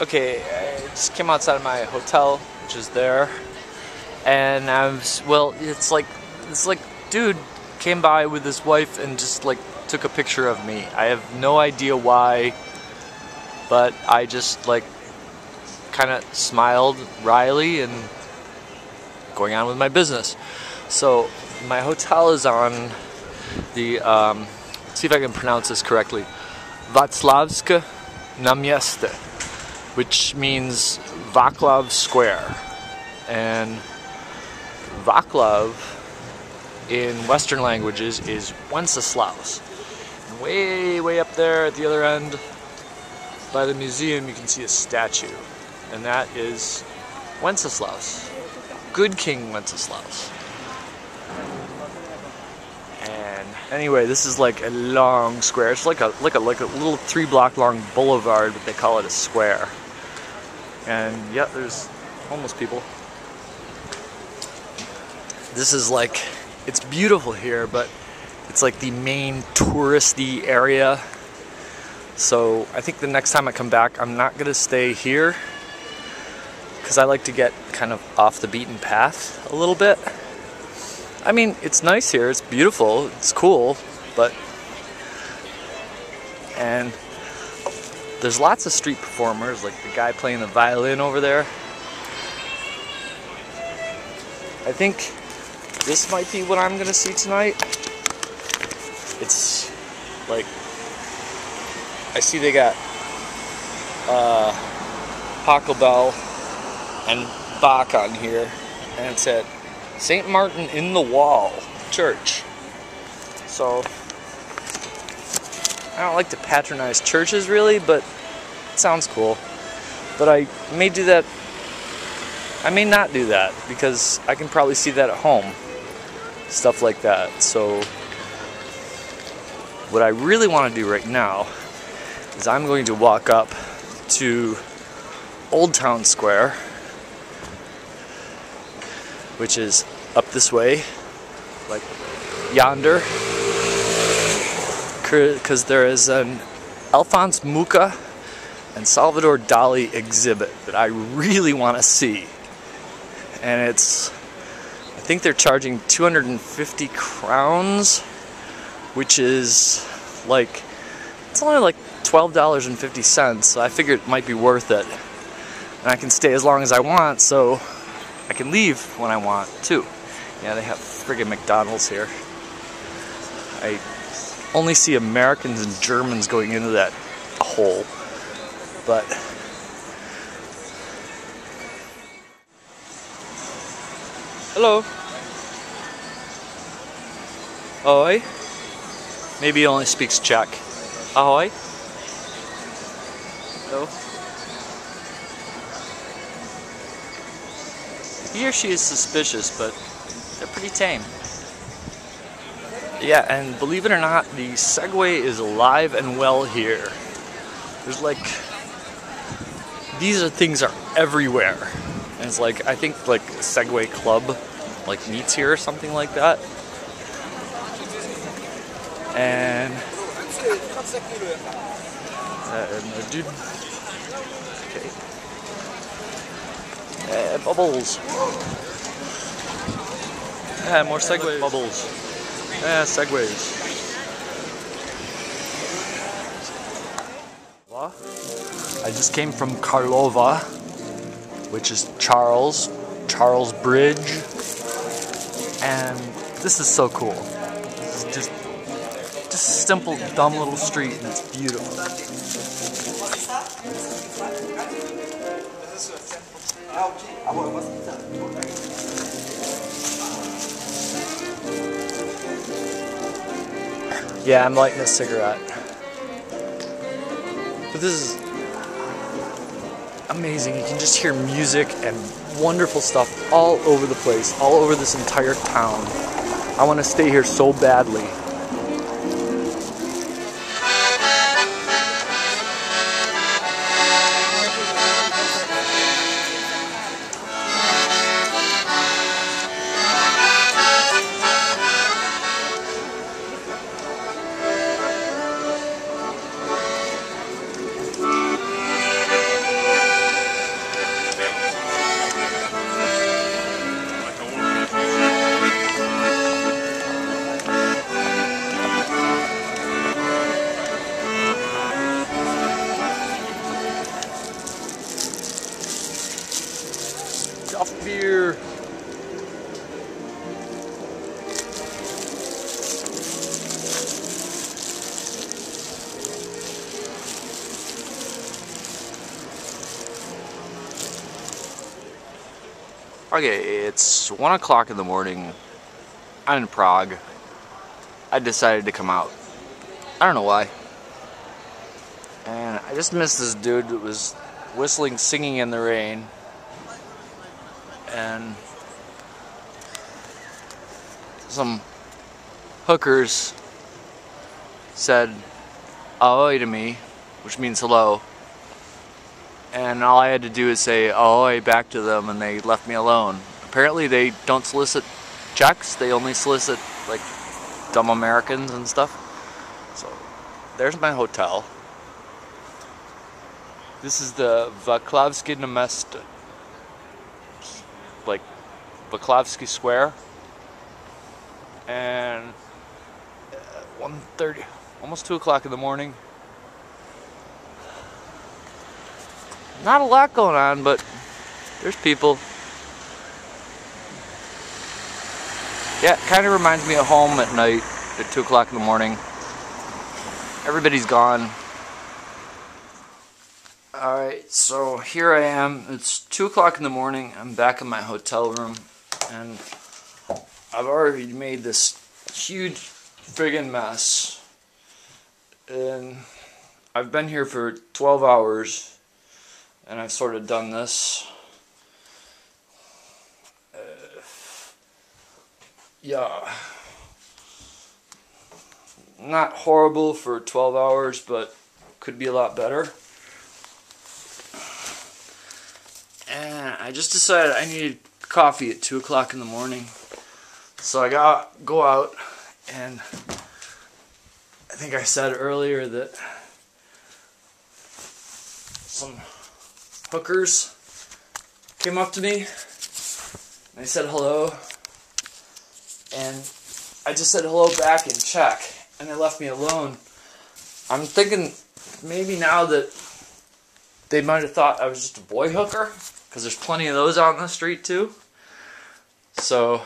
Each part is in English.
okay, I just came outside of my hotel, which is there, and I was well. It's like it's like dude came by with his wife and just like took a picture of me. I have no idea why, but I just like kind of smiled wryly and going on with my business. So my hotel is on the um, see if I can pronounce this correctly, Václavské náměstí which means Vaclav Square. And Vaclav in Western languages is Wenceslaus. And way, way up there at the other end by the museum, you can see a statue. And that is Wenceslaus. Good King Wenceslaus. And anyway, this is like a long square. It's like a like a like a little three block long boulevard, but they call it a square. And yeah, there's homeless people. This is like it's beautiful here, but it's like the main touristy area. So I think the next time I come back, I'm not gonna stay here because I like to get kind of off the beaten path a little bit. I mean, it's nice here, it's beautiful, it's cool, but. And there's lots of street performers, like the guy playing the violin over there. I think this might be what I'm gonna see tonight. It's like I see they got uh, Bell and Bach on here, and it's at St. Martin in the Wall Church. So, I don't like to patronize churches really, but it sounds cool. But I may do that, I may not do that because I can probably see that at home. Stuff like that. So, what I really want to do right now is I'm going to walk up to Old Town Square which is up this way, like yonder, because there is an Alphonse Mucha and Salvador Dali exhibit that I really want to see. And it's, I think they're charging 250 crowns, which is like, it's only like $12.50, so I figured it might be worth it. And I can stay as long as I want, so I can leave when I want too. Yeah, they have friggin' McDonald's here. I only see Americans and Germans going into that hole. But Hello. Ahoy. Maybe he only speaks Czech. Ahoy. Hello. He or she is suspicious, but they're pretty tame. Yeah, and believe it or not, the Segway is alive and well here. There's like, these are things are everywhere. And it's like, I think like Segway Club like meets here or something like that. And, uh, dude, okay. Uh, bubbles. Yeah, more Segway Bubbles. Yeah, segways. I just came from Karlova, which is Charles, Charles Bridge, and this is so cool. This is just, just a simple, dumb little street, and it's beautiful. Yeah, I'm lighting a cigarette. But this is amazing. You can just hear music and wonderful stuff all over the place, all over this entire town. I want to stay here so badly. Okay, it's 1 o'clock in the morning. I'm in Prague. I decided to come out. I don't know why. And I just missed this dude that was whistling, singing in the rain. And some hookers said ahoy to me, which means hello and all I had to do is say ahoy back to them and they left me alone. Apparently they don't solicit Czechs, they only solicit like dumb Americans and stuff. So there's my hotel. This is the Vaklavsky Namesta. Like Vaklavsky Square. And uh, 1.30, almost 2 o'clock in the morning. Not a lot going on, but there's people. Yeah, kind of reminds me of home at night at 2 o'clock in the morning. Everybody's gone. Alright, so here I am. It's 2 o'clock in the morning. I'm back in my hotel room. And I've already made this huge friggin' mess. And I've been here for 12 hours and I've sort of done this. Uh, yeah. Not horrible for 12 hours, but could be a lot better. And I just decided I needed coffee at 2 o'clock in the morning. So I got go out and I think I said earlier that some hookers came up to me. They said hello. And I just said hello back in Czech. And they left me alone. I'm thinking maybe now that they might have thought I was just a boy hooker. Because there's plenty of those out on the street too. So,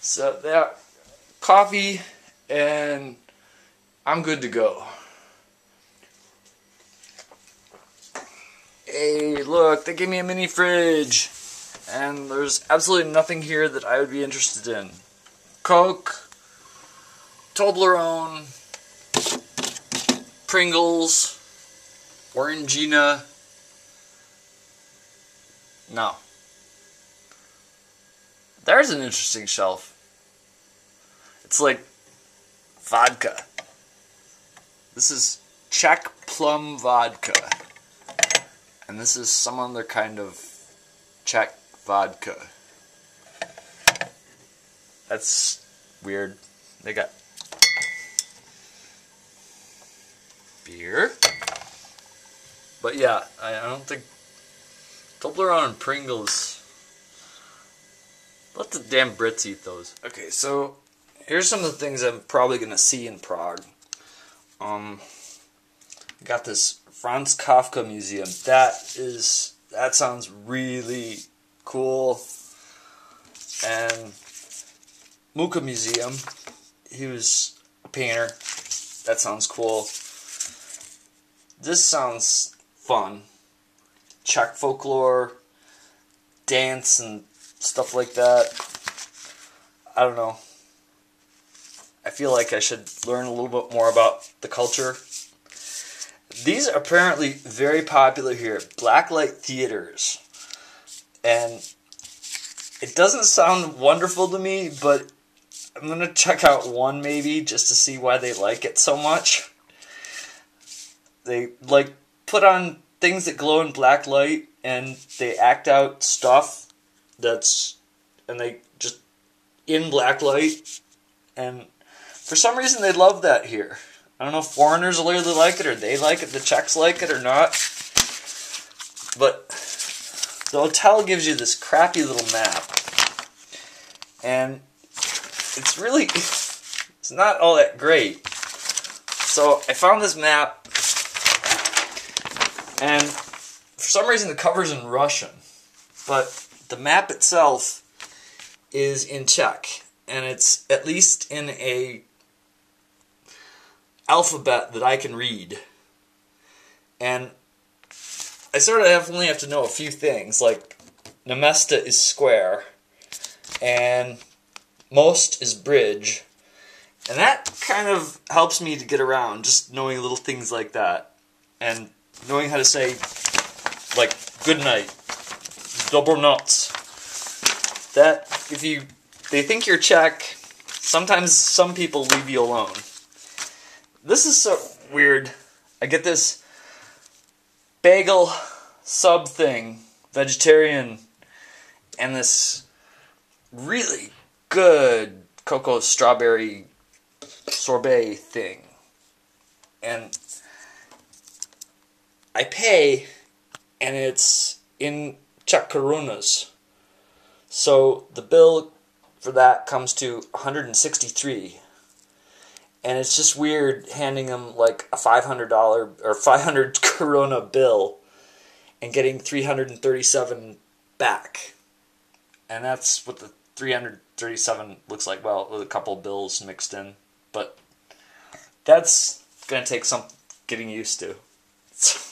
so that coffee and I'm good to go. Hey, look, they gave me a mini fridge. And there's absolutely nothing here that I would be interested in. Coke, Toblerone, Pringles, Orangina. No. There's an interesting shelf. It's like vodka. This is Czech plum vodka. And this is some other kind of Czech vodka. That's weird. They got beer. But yeah, I, don't think Toblerone and Pringles. Let the damn Brits eat those. Okay, so here's some of the things I'm probably gonna see in Prague. Um, got this Franz Kafka Museum. That is that sounds really cool. And Mucha Museum. He was a painter. That sounds cool. This sounds fun. Czech folklore, dance, and stuff like that. I don't know. I feel like I should learn a little bit more about the culture these are apparently very popular here blacklight theaters. And it doesn't sound wonderful to me, but I'm to check out one maybe just to see why they like it so much. They like put on things that glow in black light and they act out stuff that's and they just in black light and for some reason they love that here. I don't know if foreigners really like it or they like it, the Czechs like it or not. But the hotel gives you this crappy little map. And it's really, it's not all that great. So I found this map, and for some reason the cover's in Russian. But the map itself is in Czech, and it's at least in a alphabet that I can read. And I sort of have, only have to know a few things. Like, Nemesta is square, and most is bridge. And that kind of helps me to get around, just knowing little things like that. And knowing how to say, like, good night, dobrou noc. That, if you, they think you're Czech, sometimes some people leave you alone. This is so weird. I get this bagel sub thing, vegetarian, and this really good cocoa strawberry sorbet thing. And I pay, and it's in Czech korunas. So the bill for that comes to 163 and it's just weird handing them like a $500 or five hundred koruna bill and getting 337 back. And that's what the 337 looks like. Well with a couple bills mixed in. But that's gonna take some getting used to